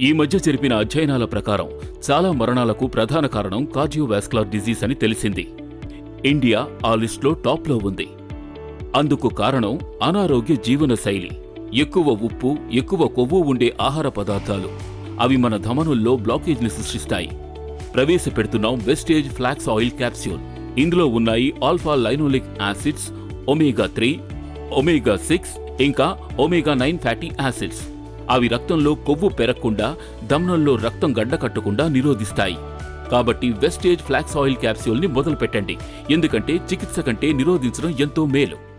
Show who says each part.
Speaker 1: ఈ మధ్య జరిపిన అధ్యయనాల ప్రకారం చాలా మరణాలకు ప్రధాన కారణం కార్డియోవాస్కులర్ డిజీజ్ అని తెలిసింది. ఇండియా ఆ లిస్ట్లో టాప్లో ఉంది. అందుకు కారణం అనారోగ్య జీవన శైలి ఎక్కువ ఉప్పు ఎక్కువ కొవ్వు ఉండే ఆహార పదార్థాలు. అవి మన ధమనుల్లో బ్లాకేజ్ని సృష్టిస్తాయి. ప్రవేశపెడుతున్నాం వెస్టేజ్ ఫ్లాక్స్ ఆయిల్ క్యాప్స్యూల్. ఇందులో ఉన్నాయి alpha linoleic acids omega three omega six ఇంకా ఒమేగా నైన్ ఫ్యాటీ యాసిడ్స్. అవి రక్తంలో కొవ్వు పెరగకుండా దమ్నంలో రక్తం గడ్డకట్టకుండా నిరోధిస్తాయి. కాబట్టి వెస్టేజ్ ఫ్లాక్స్ ఆయిల్ క్యాప్సూల్ని మొదలు పెట్టండి ఎందుకంటే చికిత్స కంటే నిరోధించడం ఎంతో మేలు.